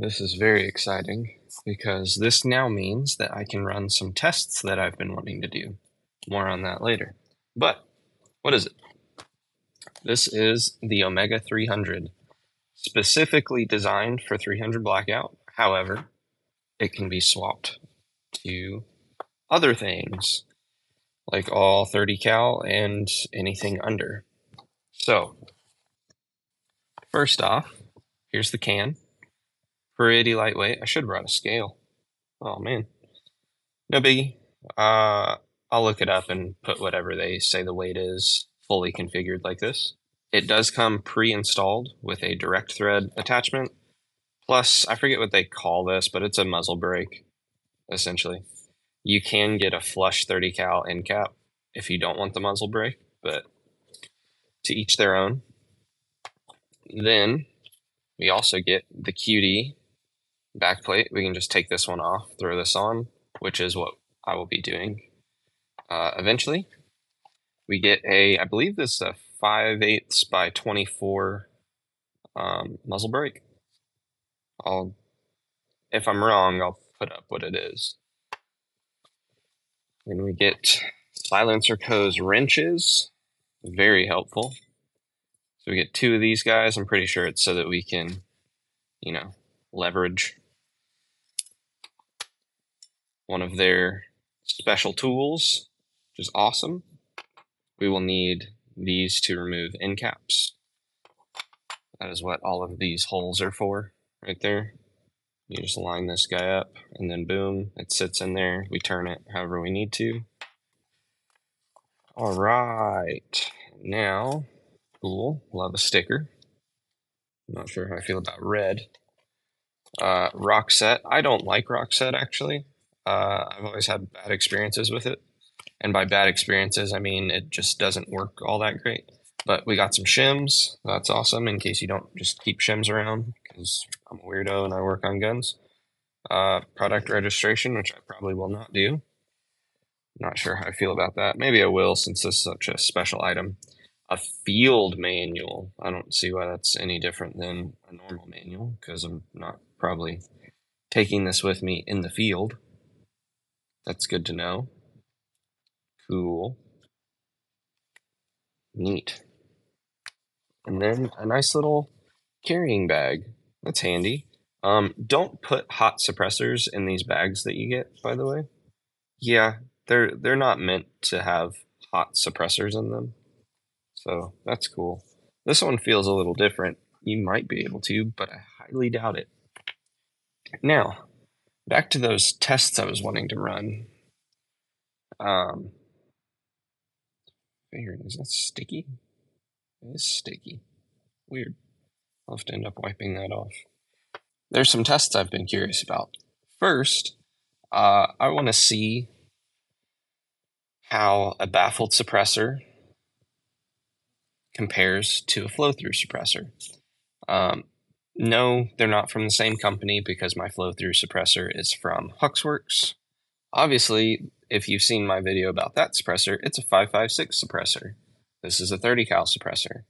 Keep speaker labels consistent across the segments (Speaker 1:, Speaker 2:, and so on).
Speaker 1: This is very exciting because this now means that I can run some tests that I've been wanting to do. More on that later. But what is it? This is the Omega 300, specifically designed for 300 blackout. However, it can be swapped to other things like all 30 cal and anything under. So, first off, here's the can. Pretty lightweight. I should brought a scale. Oh man. No biggie. Uh, I'll look it up and put whatever they say the weight is fully configured like this. It does come pre-installed with a direct thread attachment. Plus, I forget what they call this, but it's a muzzle brake, essentially. You can get a flush 30 cal end cap if you don't want the muzzle brake, but to each their own. Then we also get the QD backplate. We can just take this one off, throw this on, which is what I will be doing uh, eventually. We get a, I believe this is a 5 eighths by 24 um, muzzle brake. I'll, if I'm wrong, I'll put up what it is. Then we get SilencerCo wrenches, very helpful. So we get two of these guys. I'm pretty sure it's so that we can, you know, leverage one of their special tools, which is awesome. We will need these to remove end caps. That is what all of these holes are for right there. You just line this guy up and then boom, it sits in there. We turn it however we need to. All right, now, cool, we'll have a sticker. I'm not sure how I feel about red. Uh, Rocksett, I don't like Rocksett actually. Uh, I've always had bad experiences with it. And by bad experiences, I mean it just doesn't work all that great. But we got some shims. That's awesome in case you don't just keep shims around because I'm a weirdo and I work on guns. Uh, product registration, which I probably will not do. Not sure how I feel about that. Maybe I will since this is such a special item. A field manual. I don't see why that's any different than a normal manual because I'm not probably taking this with me in the field. That's good to know. Cool. Neat. And then a nice little carrying bag. That's handy. Um, don't put hot suppressors in these bags that you get, by the way. Yeah, they're they're not meant to have hot suppressors in them. So that's cool. This one feels a little different. You might be able to, but I highly doubt it. Now, back to those tests I was wanting to run. Um, figuring, is that sticky? It is sticky. Weird. I'll have to end up wiping that off. There's some tests I've been curious about. First, uh, I want to see how a baffled suppressor compares to a flow through suppressor. Um, no, they're not from the same company because my flow through suppressor is from HUXWRX. Obviously, if you've seen my video about that suppressor, it's a 556 suppressor. This is a 30 cal suppressor.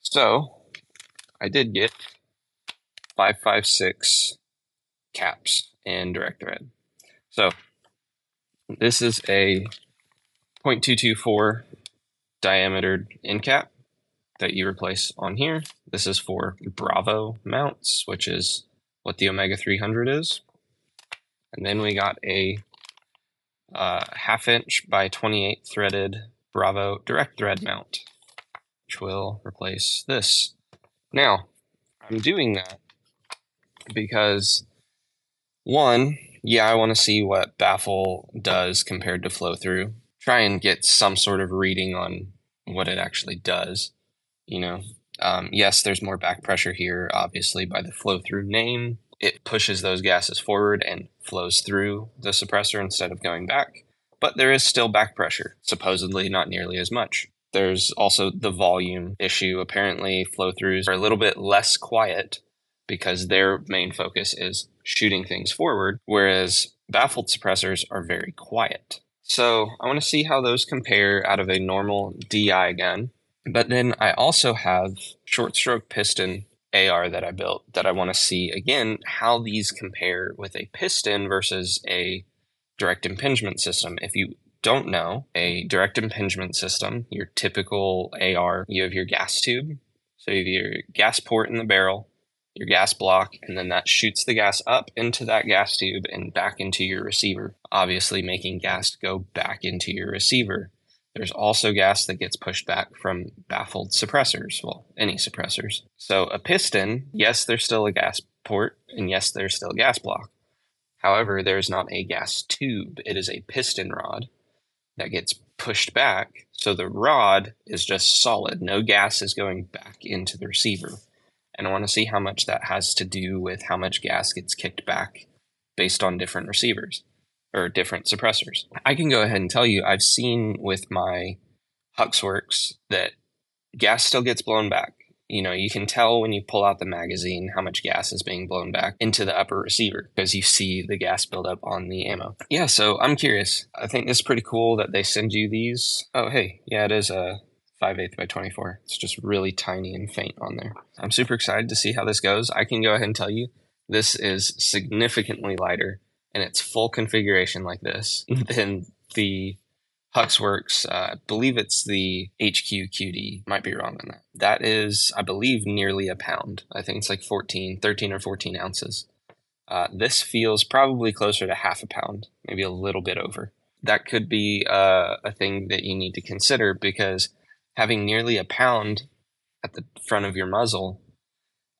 Speaker 1: So, I did get 556 caps and direct thread. So, this is a 0.224 diameter end cap that you replace on here. This is for Bravo mounts, which is what the Omega 300 is. And then we got a uh, half inch by 28 threaded Bravo direct thread mount, which will replace this. Now, I'm doing that because one, yeah, I want to see what baffle does compared to flow through. Try and get some sort of reading on what it actually does. You know, um, yes, there's more back pressure here, obviously, by the flow through name, it pushes those gases forward and flows through the suppressor instead of going back. But there is still back pressure, supposedly not nearly as much. There's also the volume issue. Apparently, flow throughs are a little bit less quiet because their main focus is shooting things forward, whereas baffled suppressors are very quiet. So I want to see how those compare out of a normal DI gun. But then I also have short stroke piston AR that I built that I want to see again how these compare with a piston versus a direct impingement system. If you don't know, a direct impingement system, your typical AR, you have your gas tube. So you have your gas port in the barrel, your gas block, and then that shoots the gas up into that gas tube and back into your receiver, obviously making gas go back into your receiver. There's also gas that gets pushed back from baffled suppressors, well, any suppressors. So a piston, yes, there's still a gas port, and yes, there's still a gas block. However, there's not a gas tube, it is a piston rod that gets pushed back. So the rod is just solid, no gas is going back into the receiver. And I want to see how much that has to do with how much gas gets kicked back based on different receivers or different suppressors. I can go ahead and tell you I've seen with my HUXWRX that gas still gets blown back. You know, you can tell when you pull out the magazine how much gas is being blown back into the upper receiver because you see the gas buildup on the ammo. Yeah, so I'm curious. I think it's pretty cool that they send you these. Oh, hey, yeah, it is a 5 8 by 24. It's just really tiny and faint on there. I'm super excited to see how this goes. I can go ahead and tell you this is significantly lighter and its full configuration like this then the HUXWRX. Uh, I believe it's the HQ QD. Might be wrong on that. That is, I believe, nearly a pound. I think it's like 14, 13 or 14 ounces. Uh, this feels probably closer to half a pound, maybe a little bit over. That could be uh, a thing that you need to consider because having nearly a pound at the front of your muzzle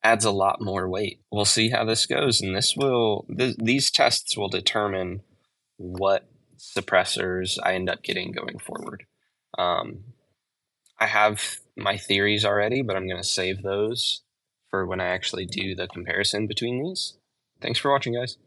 Speaker 1: adds a lot more weight. We'll see how this goes, and this will th- these tests will determine what suppressors I end up getting going forward. Um, I have my theories already, but I'm going to save those for when I actually do the comparison between these. Thanks for watching, guys.